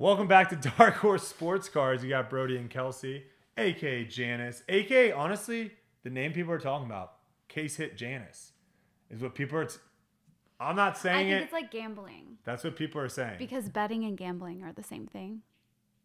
Welcome back to Dark Horse Sports Cards. You got Brodie and Kelsey, aka Janice, aka honestly, the name people are talking about. Case hit Janice is what people are. T- I'm not saying I think it. it's like gambling That's what people are saying. because betting and gambling are the same thing.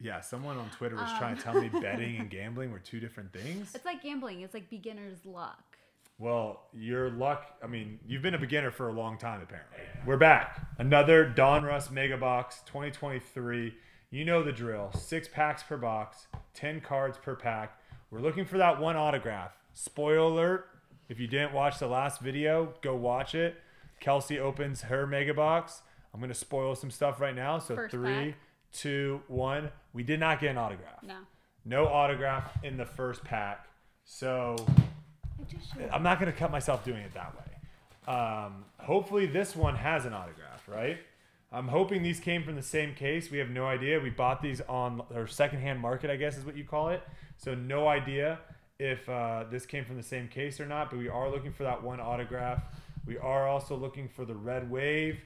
yeah, someone on Twitter was Um. trying to tell me betting and gambling were two different things. It's like gambling. It's like beginner's luck. Well, your luck. I mean, you've been a beginner for a long time, apparently. We're back. Another Donruss Mega Box 2023. You know the drill. Six packs per box, 10 cards per pack. We're looking for that one autograph. Spoiler alert if you didn't watch the last video, go watch it. Kelsey opens her Mega Box. I'm going to spoil some stuff right now. So, First three, pack. two, one. We did not get an autograph. No. No autograph in the first pack. So, I just showed I'm not going to cut myself doing it that way. Um, hopefully, this one has an autograph, right? I'm hoping these came from the same case. We have no idea. We bought these on or secondhand market, I guess is what you call it. So no idea if uh, this came from the same case or not. But we are looking for that one autograph. We are also looking for the red wave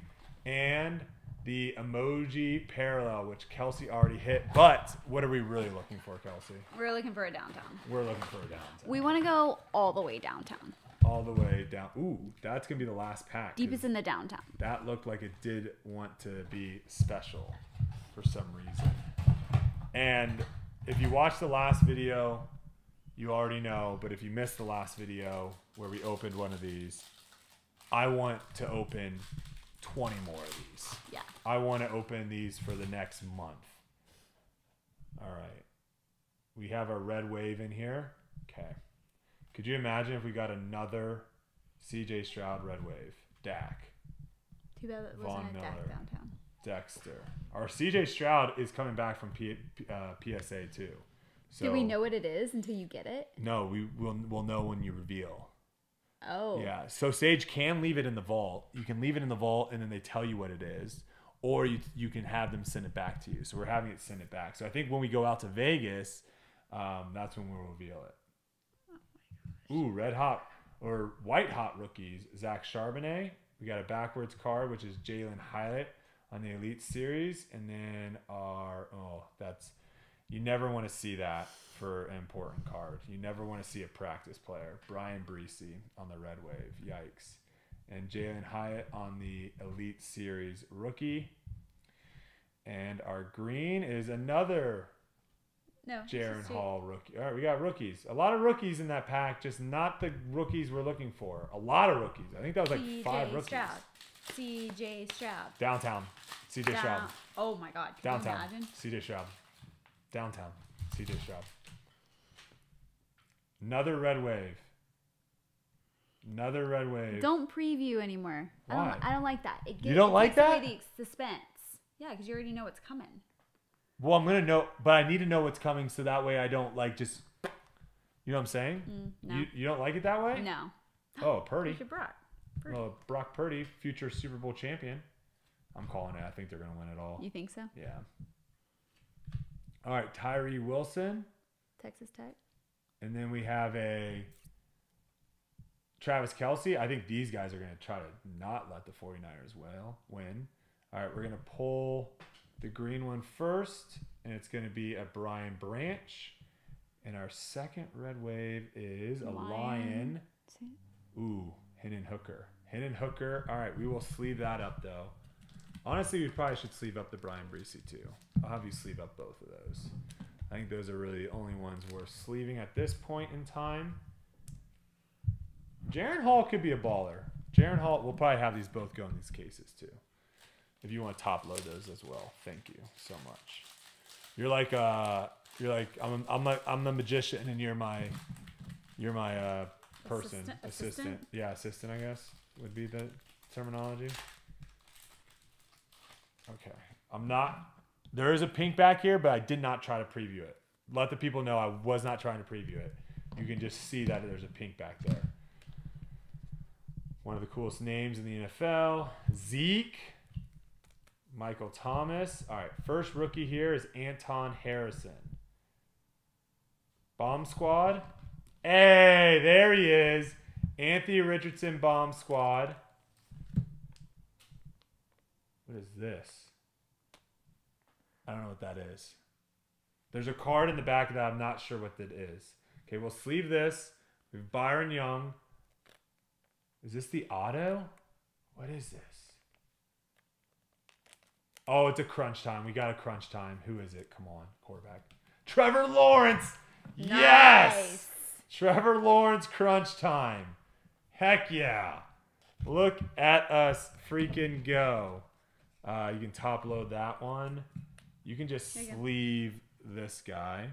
and the emoji parallel, which Kelsey already hit. But what are we really looking for, Kelsey? We're looking for a downtown. We're looking for a downtown. We want to go all the way downtown. all the way down. Ooh, that's gonna be the last pack. Deepest in the downtown. that looked like it did want to be special for some reason. And if you watched the last video, you already know. But if you missed the last video where we opened one of these, I want to open 20 more of these. Yeah. I want to open these for the next month. All right. We have a red wave in here. Okay. Could you imagine if we got another CJ Stroud red wave? Dak. Too bad it wasn't Miller. downtown. Dexter. Our CJ Stroud is coming back from P, P- uh, PSA too. So Do we know what it is until you get it? No, we will we'll know when you reveal. Oh. Yeah. So Sage can leave it in the vault. You can leave it in the vault and then they tell you what it is. Or you you can have them send it back to you. So we're having it send it back. So I think when we go out to Vegas, um, that's when we'll reveal it. Oh Ooh, red hot or white hot rookies. Zach Charbonnet. We got a backwards card, which is Jalin Hyatt on the Elite Series, and then our oh, that's you never want to see that for an important card. You never want to see a practice player. Bryan Bresee on the Red Wave. Yikes. And Jalin Hyatt on the Elite Series rookie. And our green is another No. Jaren Hall rookie. All right, we got rookies. A lot of rookies in that pack, just not the rookies we're looking for. A lot of rookies. I think that was like CJ five rookies. Stroud. CJ Stroud. Downtown. CJ Stroud. Oh my God. Downtown. CJ Stroud. Downtown. CJ Stroud. Another red wave. Another red wave. Don't preview anymore. I Why? don't. I don't like that. It You don't it like takes away that? the suspense. Yeah, because you already know what's coming. Well, I'm gonna know, but I need to know what's coming so that way I don't like just. You know what I'm saying? Mm, no. You you don't like it that way? No. Oh, Purdy. Richard Brock. Purdy. Well, Brock Purdy, future Super Bowl champion. I'm calling it. I think they're gonna win it all. You think so? Yeah. All right, Tyree Wilson, Texas Tech. and then we have a Travis Kelce. I think these guys are going to try to not let the 49ers well win. All right, we're going to pull the green one first, and it's going to be a Brian Branch. And our second red wave is a lion. Lion. Ooh, Hendon Hooker. Hendon Hooker. All right, we will sleeve that up though. Honestly, we probably should sleeve up the Bryan Bresee too. I'll have you sleeve up both of those. I think those are really the only ones worth sleeving at this point in time. Jaren Hall could be a baller. Jaren Hall, we'll probably have these both go in these cases too. If you want to top load those as well, thank you so much. You're like uh, you're like I'm I'm like I'm the magician and you're my you're my uh person Assistant- assistant. assistant? Yeah, assistant I guess would be the terminology. Okay, I'm not. There is a pink back here, but I did not try to preview it. Let the people know I was not trying to preview it. You can just see that there's a pink back there. One of the coolest names in the NFL, Zeke. Michael Thomas. All right, first rookie here is Anton Harrison. Bomb Squad. Hey, there he is. Anthony Richardson Bomb Squad. What is this? I don't know what that is. There's a card in the back that I'm not sure what that is. Okay, we'll sleeve this. We have Byron Young. Is this the auto? What is this? Oh, it's a crunch time. We got a crunch time. Who is it? Come on, quarterback. Trevor Lawrence. Yes. Trevor Lawrence crunch time. Heck yeah. Look at us freaking go. Uh, you can top load that one. You can just There you go. sleeve this guy.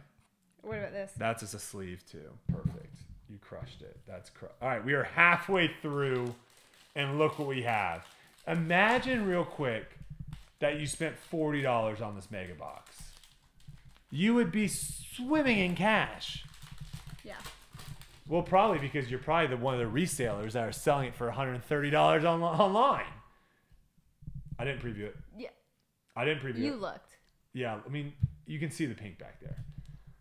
What about this? That's just a sleeve too. Perfect. You crushed it. That's cr- all right. We are halfway through, and look what we have. Imagine real quick that you spent forty dollars on this mega box. You would be swimming in cash. Yeah. Well, probably because you're probably the one of the resellers that are selling it for one hundred and thirty dollars on, online. I didn't preview it. Yeah. I didn't preview it. You it. looked. Yeah, I mean, you can see the pink back there.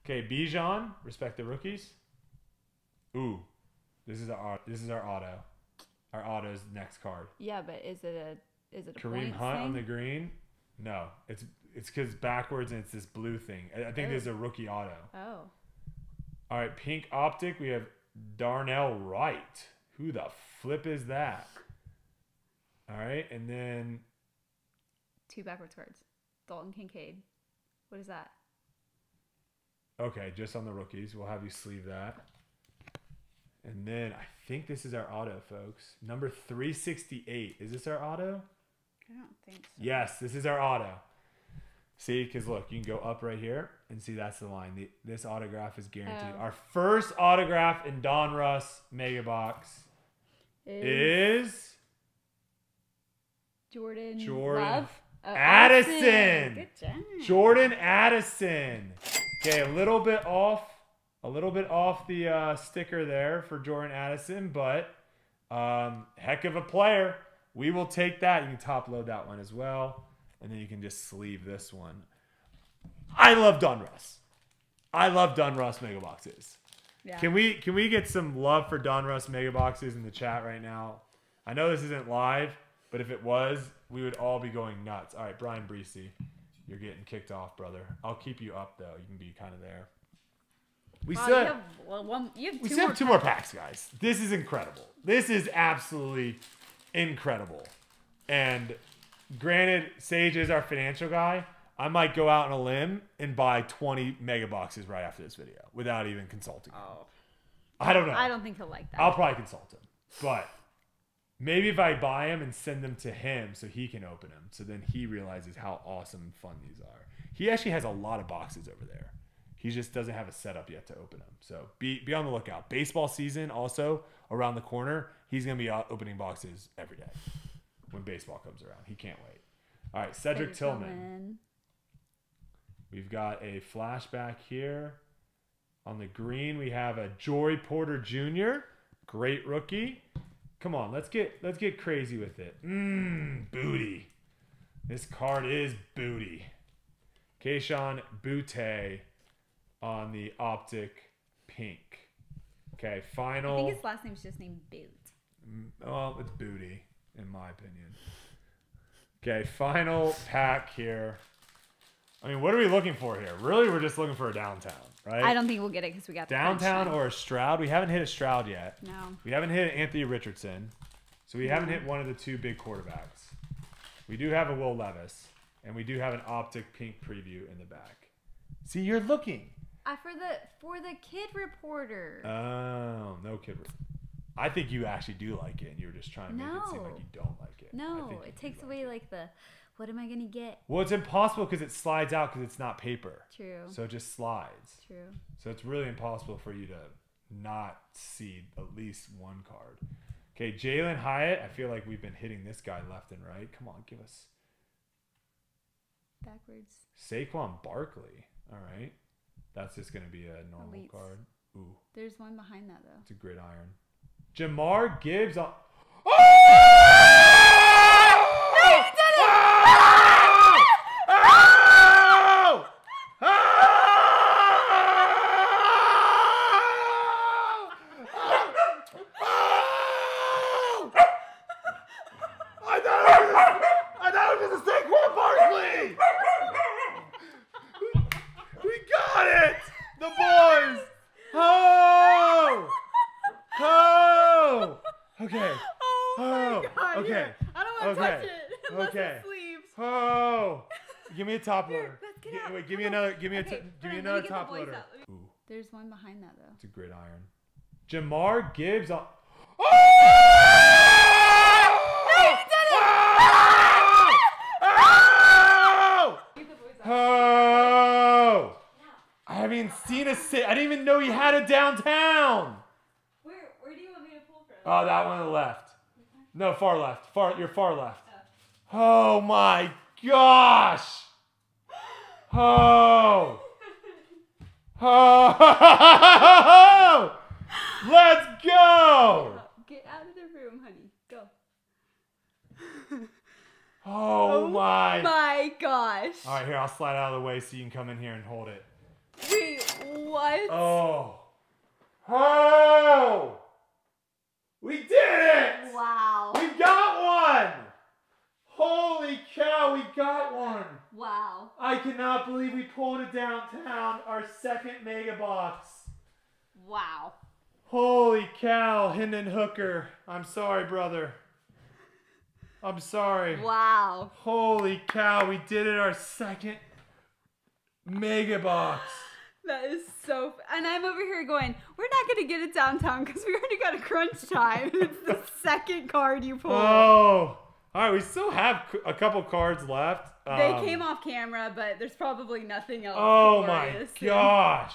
Okay, Bijan, respect the rookies. Ooh, this is our this is our auto. Our auto's next card. Yeah, but is it a is it a Kareem points Hunt on the green. No, it's it's because backwards and it's this blue thing. I, I think Oh. is a oh. rookie auto. Oh. All right, pink optic. We have Darnell Wright. Who the flip is that? All right, and then Two backwards cards. Dalton Kincaid. What is that? Okay, just on the rookies. We'll have you sleeve that. And then I think this is our auto, folks. Number 368. Is this our auto? I don't think so. Yes, this is our auto. See, because look, you can go up right here and see that's the line. The, this autograph is guaranteed. Oh. Our first autograph in Donruss Mega Box Is is Jordan Jordan Love? Oh, Addison. Good job. Jordan Addison. Okay, a little bit off, a little bit off the uh, sticker there for Jordan Addison, but um, heck of a player. We will take that. You can top load that one as well, and then you can just sleeve this one. I love Donruss. I love Donruss mega boxes. Yeah. Can we can we get some love for Donruss mega boxes in the chat right now? I know this isn't live, but if it was, we would all be going nuts. All right, Bryan Bresee, you're getting kicked off, brother. I'll keep you up though. You can be kind of there. We Wow, still you have, well, one, you have we still more have two more packs, guys. This is incredible. This is absolutely incredible. And granted, Sage is our financial guy. I might go out on a limb and buy 20 mega boxes right after this video without even consulting. him. Oh. I don't know. I don't think he'll like that. I'll probably consult him. But maybe if I buy them and send them to him so he can open them, so then he realizes how awesome and fun these are. He actually has a lot of boxes over there. He just doesn't have a setup yet to open them. So be be on the lookout. Baseball season also around the corner. He's gonna be uh, opening boxes every day when baseball comes around. He can't wait. All right, Cedric, Tillman. We've got a flashback here. On the green, we have a Joey Porter Jr. Great rookie. Come on, let's get let's get crazy with it. Mmm, booty. This card is booty. Kayshon Boutte on the optic pink. Okay, final. I think his last name's just named Boot. Mm, Well, it's booty, in my opinion. Okay, final pack here. I mean, what are we looking for here? Really, we're just looking for a downtown, right? I don't think we'll get it because we got downtown or a Stroud. We haven't hit a Stroud yet. no. We haven't hit Anthony Richardson. So we haven't hit one of the two big quarterbacks. We do have a Will Levis, and we do have an optic pink preview in the back. See, you're looking. I for the for the kid reporter. Oh, no kid. I think you actually do like it, and you're just trying to make it seem like you don't like it. No, it takes away like the what am I gonna get? Well, it's impossible because it slides out because it's not paper. True. So it just slides. True. So it's really impossible for you to not see at least one card. Okay, Jalin Hyatt. I feel like we've been hitting this guy left and right. Come on, give us Backwards. Saquon Barkley. All right, that's just gonna be a normal Elites. card. Ooh, There's one behind that though. it's a gridiron. Jahmyr Gibbs. Oh! I thought it was, I thought it was a Saquon Barkley. Okay. sleeves. Oh, give me a top Here, loader. let's get Gi- out. Wait, give me Come on. another. Give me a. Okay, T- hold give me another get the top loader. me- Ooh, There's one behind that though. it's a gridiron. Jahmyr Gibbs on. Oh! No, you did it! Oh! Get the voice out. Oh! I haven't even seen a sit. I didn't even know you had a downtown. Where where do you want me to pull from? Oh, that one on the left. No, far left. Far, you're far left. Oh, oh my gosh. Oh. Oh. Let's go. Get out of the room, honey. Go. Oh, oh my. My gosh. All right, here, I'll slide out of the way so you can come in here and hold it. Wait, what? Oh. Oh. We did it. Wow. We got one. Holy cow, we got one. Wow. I cannot believe we pulled it downtown, our second mega box. Wow. Holy cow, Hendon Hooker. I'm sorry, brother. I'm sorry. Wow. Holy cow, we did it, our second mega box. That is so. F- and I'm over here going, we're not going to get it downtown because we already got a crunch time. it's the second card you pulled. Oh. All right, we still have a couple cards left. They Um, came off camera, but there's probably nothing else. Oh my gosh.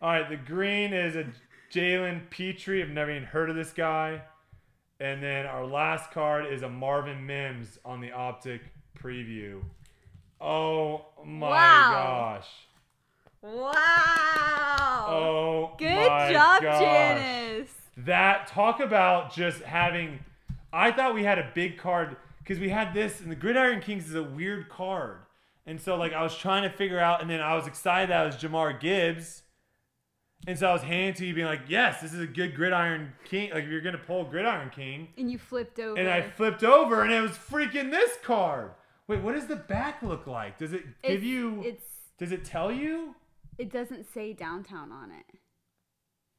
All right, the green is a Jalen Petrie. I've never even heard of this guy. And then our last card is a Marvin Mims on the optic preview. Oh my Wow. gosh. Wow. Oh Good job, gosh. Janice. That talk about just having I thought we had a big card because we had this and the Gridiron Kings is a weird card. And so like I was trying to figure out and then I was excited that it was Jahmyr Gibbs. And so I was handing it to you being like, yes, this is a good Gridiron King. Like if you're gonna pull Gridiron King. And you flipped over. And I flipped over and it was freaking this card. Wait, what does the back look like? Does it give It's- you It's. does it tell you? It doesn't say downtown on it.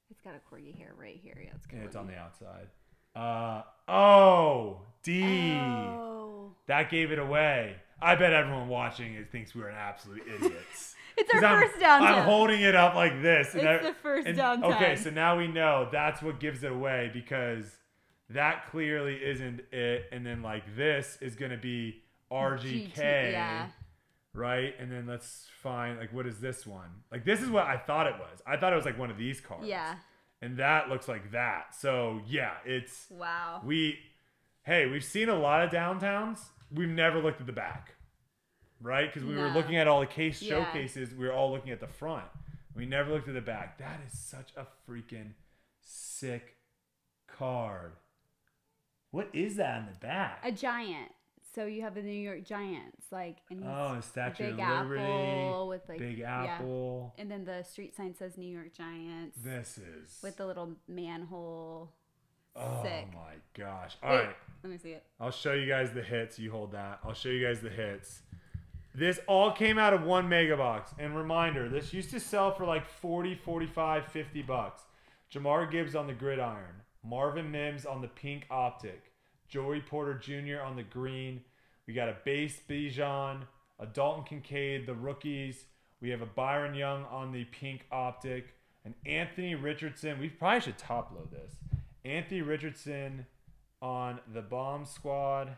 It's got a corgi hair right here. Yeah, it's. Yeah, it's on the outside. Uh oh, D. Oh. That gave it away. I bet everyone watching it thinks we are an absolute idiots. It's our I'm, first downtown. I'm holding it up like this. It's I- the first and- downtown. Okay, so now we know that's what gives it away because that clearly isn't it. And then like this is gonna be RGK, GT, yeah. right? And then let's find like what is this one? Like this is what I thought it was. I thought it was like one of these cards. Yeah. And that looks like that. So yeah, it's Wow. we hey we've seen a lot of downtowns we've never looked at the back right because we were looking at all the case Yeah. showcases we were all looking at the front we never looked at the back that is such a freaking sick card what is that in the back A giant. So you have the New York Giants, like, and he's oh statue Big of liberty Apple with like big yeah. apple And then the street sign says New York Giants this is with the little manhole. oh sick. my gosh all Wait, right Let me see it. I'll show you guys the hits. You hold that. I'll show you guys the hits. This all came out of one mega box. And reminder, this used to sell for like 40, 45, 50 bucks. Jahmyr Gibbs on the gridiron. Marvin Mims on the pink optic. Joey Porter Jr. on the green. We got a base Bijan, a Dalton Kincaid, the rookies. We have a Byron Young on the pink optic. An Anthony Richardson. We probably should top load this. Anthony Richardson on the bomb squad.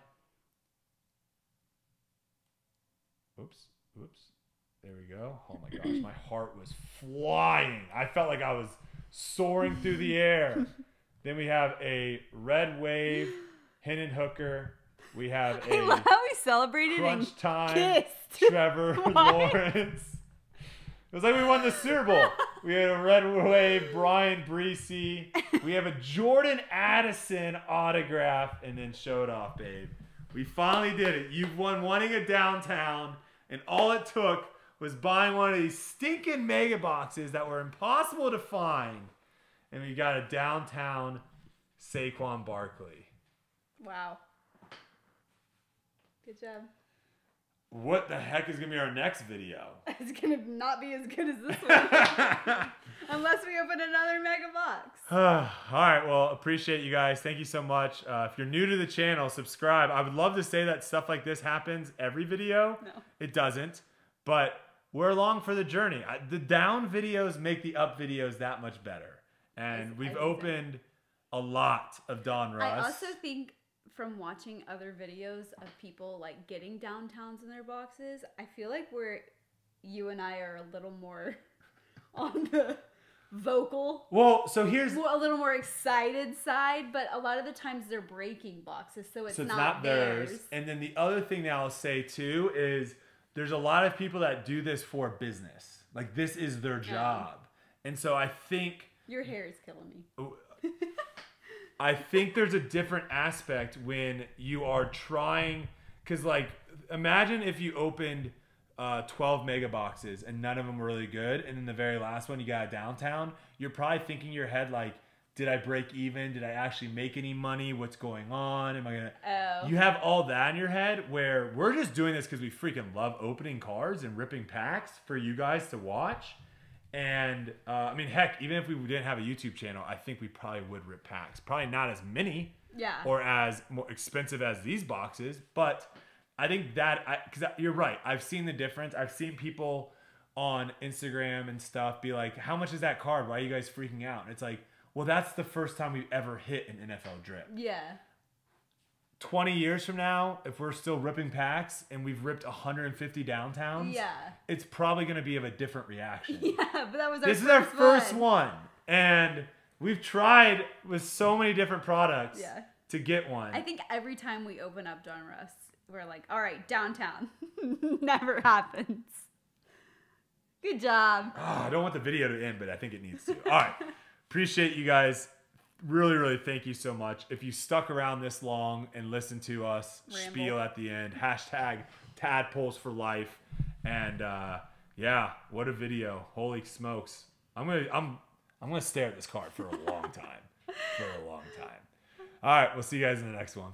Oops, oops. There we go. Oh my gosh, my heart was flying. I felt like I was soaring through the air. then we have a red wave, Hendon Hooker. We have I love how we celebrated crunch and time, kissed. Trevor Why? Lawrence. It was like we won the Super Bowl. We had a red wave, Bryan Bresee. We have a Jordan Addison autograph, and then showed off, babe. We finally did it. You've won wanting a downtown, and all it took was buying one of these stinking mega boxes that were impossible to find, and we got a downtown Saquon Barkley. Wow. Good job. what the heck is gonna be our next video? It's gonna not be as good as this one. Unless we open another mega box. All right. Well, appreciate you guys. Thank you so much. Uh, if you're new to the channel, subscribe. I would love to say that stuff like this happens every video. No. It doesn't. But we're along for the journey. I, the down videos make the up videos that much better. And we've opened a lot of Donruss. I also think from watching other videos of people like getting downtowns in their boxes, I feel like we're you and I are a little more on the vocal, well, so here's a little more excited side, but a lot of the times they're breaking boxes, so it's, so it's not, not, theirs. theirs. And then the other thing that I'll say too is there's a lot of people that do this for business. Like this is their job. And so I think Your hair is killing me. Oh, I think there's a different aspect when you are trying cuz like imagine if you opened uh, 12 mega boxes and none of them were really good and then the very last one you got a downtown you're probably thinking in your head like did I break even did I actually make any money what's going on am I going to Oh. you have all that in your head where we're just doing this because we freaking love opening cards and ripping packs for you guys to watch. And uh, I mean, heck, even if we didn't have a YouTube channel, I think we probably would rip packs. Probably not as many yeah. or as more expensive as these boxes, but I think that because you're right. I've seen the difference. I've seen people on Instagram and stuff be like, "How much is that card? Why are you guys freaking out?" And it's like, well, that's the first time we've ever hit an NFL drip. yeah. 20 years from now, if we're still ripping packs and we've ripped 150 downtowns, Yeah. it's probably going to be of a different reaction. Yeah, but that was our this is our first one. one. And we've tried with so many different products Yeah. to get one. I think every time we open up Donruss, we're like, all right, downtown. Never happens. Good job. Ah, I don't want the video to end, but I think it needs to. All right. Appreciate you guys. Really, really thank you so much. If you stuck around this long and listened to us Ramble. spiel at the end, hashtag tadpoles for life. And uh, yeah, what a video. Holy smokes. I'm gonna I'm I'm gonna stare at this card for a long time. for a long time. All right, we'll see you guys in the next one.